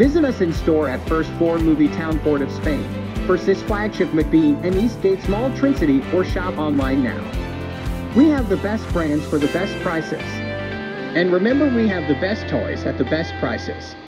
Visit us in store at First Floor Movie Town Port of Spain, for flagship McBean and Eastgate Mall Trincity, or shop online now. We have the best brands for the best prices. And remember we have the best toys at the best prices.